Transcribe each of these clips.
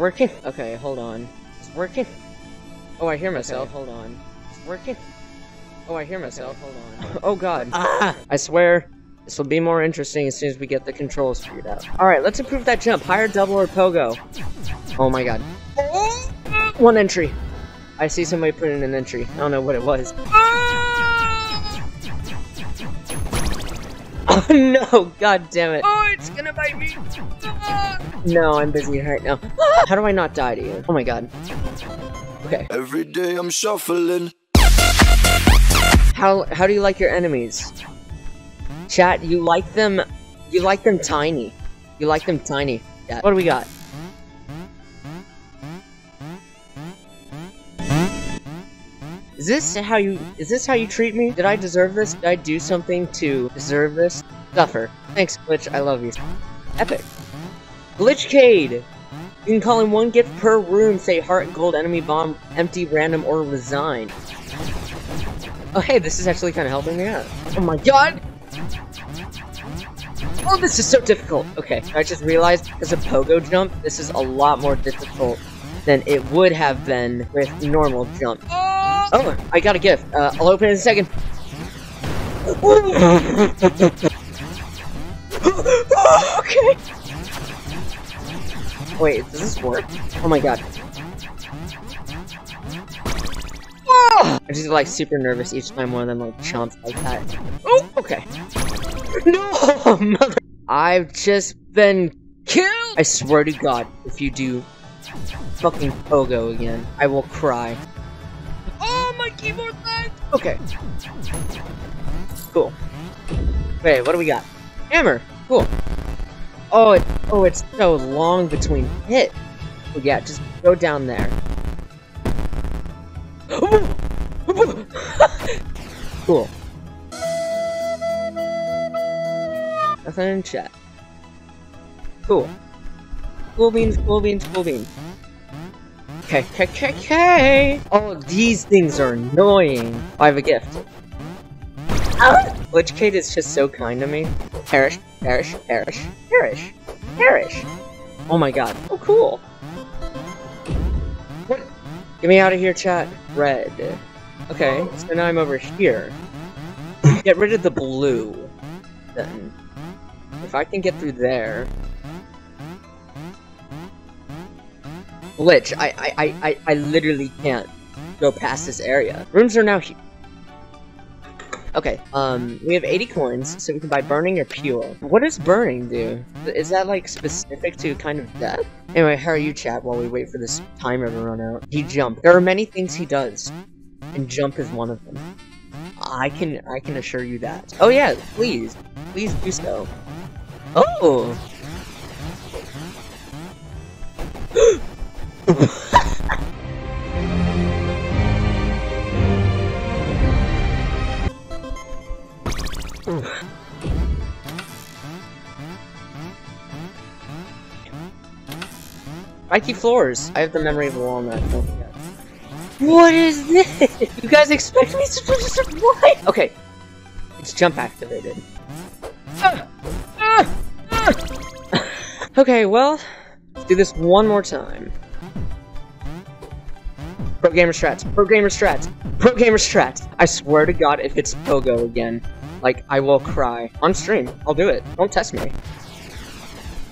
working? Okay, hold on. It's working? Oh, I hear myself. Okay, hold on. It's working? Oh, I hear myself. Okay, hold on. oh god. Ah! I swear, this will be more interesting as soon as we get the controls figured out. Alright, let's improve that jump. Higher double or pogo. Oh my god. One entry. I see somebody put in an entry. I don't know what it was. Oh no, god damn it. Oh, it's gonna bite me. No, I'm busy right now. How do I not die to you? Oh my god. Okay. Every day I'm shuffling. How how do you like your enemies? Chat, you like them you like them tiny. You like them tiny. Yeah. What do we got? Is this how you- is this how you treat me? Did I deserve this? Did I do something to deserve this? Suffer. Thanks, Glitch, I love you. Epic. Glitchcade! You can call in one gift per room, say heart, gold, enemy, bomb, empty, random, or resign. Oh hey, this is actually kind of helping me out. Oh my god! Oh, this is so difficult! Okay, I just realized, as a pogo jump, this is a lot more difficult than it would have been with normal jump. Oh, I got a gift. Uh, I'll open it in a second. Wait, does this work? Oh my god. Ah! I just like super nervous each time one of them like chomps like that. Oh, okay. No, mother. I've just been killed. I swear to God, if you do fucking pogo again, I will cry Oh, my keyboard lag! Okay. Cool. Wait, what do we got? Hammer! Cool. Oh, it, oh, it's so long between hit. Oh, yeah, just go down there. cool. Nothing in chat. Cool. Cool beans, cool beans, cool beans. Okay, okay, okay, okay. Oh, these things are annoying. I have a gift. Ah! Glitch Kate is just so kind to me. Perish, perish, perish, perish, perish. Oh my god. Oh, cool. What? Get me out of here, chat. Red. Okay, so now I'm over here. Get rid of the blue. Then. If I can get through there. glitch. I, I, I, I literally can't go past this area. Rooms are now here. Okay, um, we have 80 coins, so we can buy burning or pure. What does burning do? Is that, like, specific to kind of death? Anyway, how are you, chat, while we wait for this timer to run out? He jump. There are many things he does, and jump is one of them. I can, I can assure you that. Oh yeah, please. Please do so. Oh! Mikey floors. I have the memory of a walnut. Oh Don't forget. What is this? You guys expect me to just what? Okay, it's jump activated. okay, well, let's do this one more time. Pro gamer strats. Pro gamer strats. Pro gamer strats. I swear to God, if it's Pogo again, like I will cry on stream. I'll do it. Don't test me.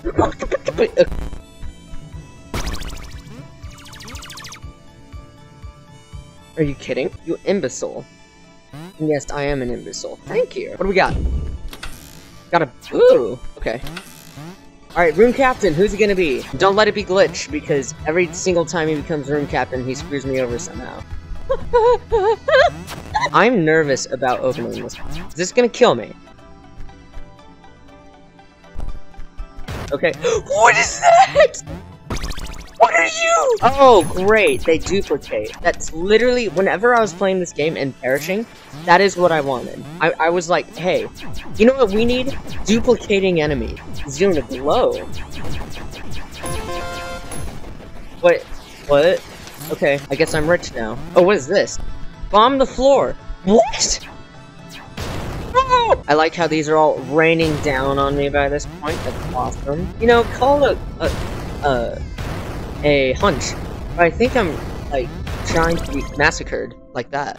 Are you kidding? You imbecile. Yes, I am an imbecile. Thank you. What do we got? Got a- ooh, okay. Alright, room captain, who's it gonna be? Don't let it be Glitch, because every single time he becomes room captain, he screws me over somehow. I'm nervous about opening this. Is this gonna kill me? Okay. What is that? What are you? Oh, great. They duplicate. That's literally, whenever I was playing this game and perishing, that is what I wanted. I, I was like, hey, you know what we need? Duplicating enemies. He's doing a glow. What? What? Okay, I guess I'm rich now. Oh, what is this? Bomb the floor. What? I like how these are all raining down on me by this point. That's awesome. You know, call a, a, a a hunch. But I think I'm, like, trying to be massacred. Like that.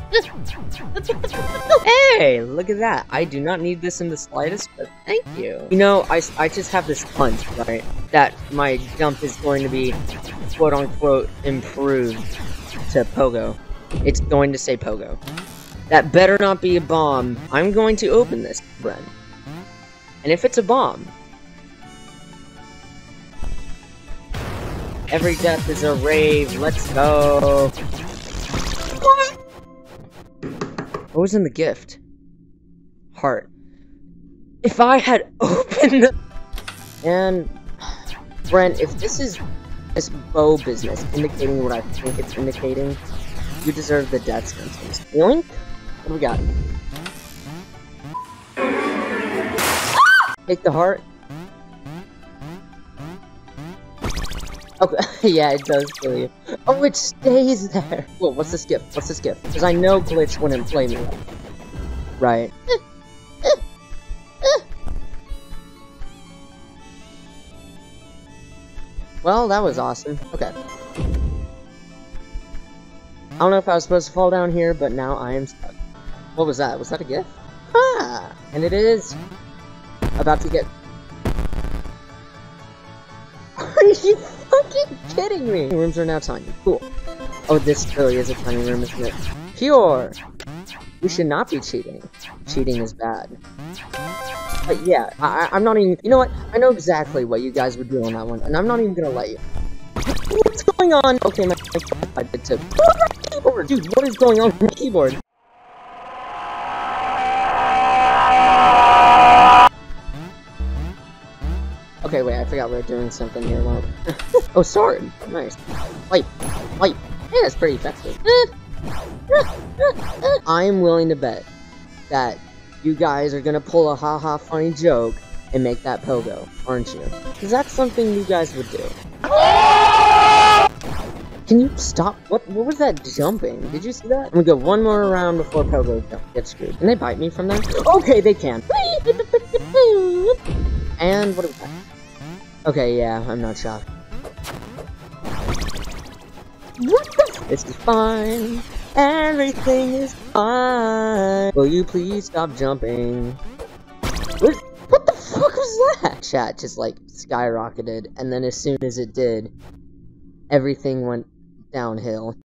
hey, look at that. I do not need this in the slightest, but thank you. You know, I, I just have this hunch, right? That my jump is going to be, quote-unquote, improved to Pogo. It's going to say Pogo. That better not be a bomb. I'm going to open this, Bren. And if it's a bomb, every death is a rave. Let's go. What was in the gift? Heart. If I had opened the... And... Brent, if this is this bow business indicating what I think it's indicating, you deserve the death sentence. Yoink? What do we got? Take the heart. Okay, yeah, it does kill you. Oh, it stays there! Whoa, what's the gift? What's the gift? Because I know Glitch wouldn't play me. Right. Well, that was awesome. Okay. I don't know if I was supposed to fall down here, but now I am stuck. What was that? Was that a gift? Ah! And it is about to get... Are you fucking kidding me? Rooms are now tiny. Cool. Oh, this really is a tiny room, isn't it? Pure! We should not be cheating. Cheating is bad. But yeah, I, am not even- you know what? I know exactly what you guys would do on that one, and I'm not even gonna let you. What's going on? Okay, my- I did too. Dude, what is going on with my keyboard? Okay, wait, I forgot we are doing something here. Well, oh, sword! Nice. Light! Light! Yeah, that's pretty effective. I'm willing to bet that you guys are gonna pull a haha funny joke and make that pogo, aren't you? Because that's something you guys would do. Can you stop? What What was that jumping? Did you see that? I'm gonna go one more round before pogo gets screwed. Can they bite me from there? Okay, they can. And what do we got? Okay, yeah, I'm not shocked. What the? This is fine. Everything is fine. Will you please stop jumping? What, what the fuck was that? Chat just like skyrocketed, and then as soon as it did, everything went downhill.